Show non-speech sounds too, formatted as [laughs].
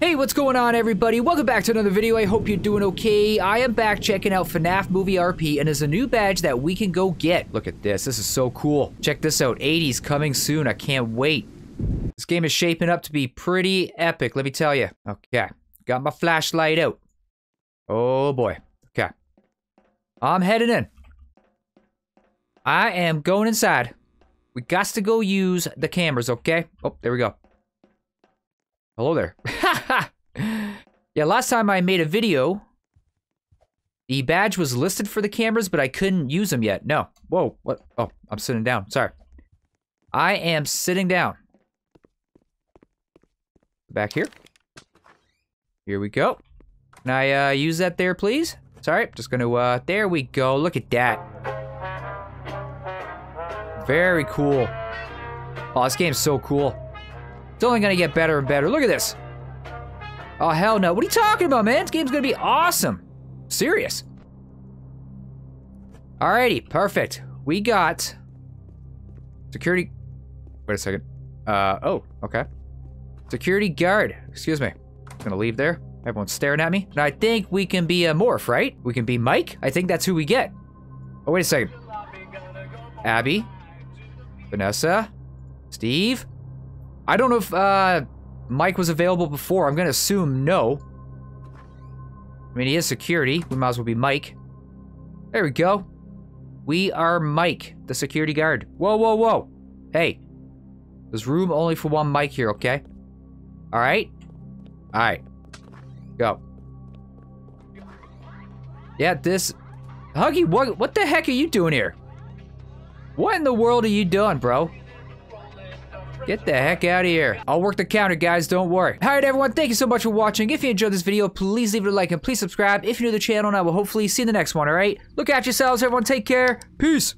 Hey, what's going on everybody? Welcome back to another video. I hope you're doing okay. I am back checking out FNAF Movie RP and there's a new badge that we can go get. Look at this. This is so cool. Check this out. 80s coming soon. I can't wait. This game is shaping up to be pretty epic, let me tell you. Okay. Got my flashlight out. Oh boy. Okay. I'm heading in. I am going inside. We got to go use the cameras, okay? Oh, there we go. Hello there. [laughs] yeah, last time I made a video, the badge was listed for the cameras, but I couldn't use them yet. No. Whoa. What? Oh, I'm sitting down. Sorry. I am sitting down. Back here. Here we go. Can I uh, use that there, please? Sorry, just gonna, uh, there we go. Look at that. Very cool. Oh, this game's so cool. It's only gonna get better and better. Look at this. Oh, hell no. What are you talking about, man? This game's gonna be awesome. Serious. Alrighty, perfect. We got security. Wait a second. Uh, oh, okay. Security guard. Excuse me. I'm gonna leave there. Everyone's staring at me. And I think we can be a morph, right? We can be Mike. I think that's who we get. Oh, wait a second. Abby. Vanessa. Steve. I don't know if uh, Mike was available before. I'm gonna assume no. I mean, he is security. We might as well be Mike. There we go. We are Mike, the security guard. Whoa, whoa, whoa. Hey. There's room only for one Mike here, okay? Alright? Alright. Go. Yeah, this... Huggy, what, what the heck are you doing here? What in the world are you doing, bro? Get the heck out of here. I'll work the counter, guys, don't worry. Alright, everyone, thank you so much for watching. If you enjoyed this video, please leave it a like and please subscribe if you're new to the channel, and I will hopefully see you in the next one, alright? Look at yourselves, everyone, take care. Peace.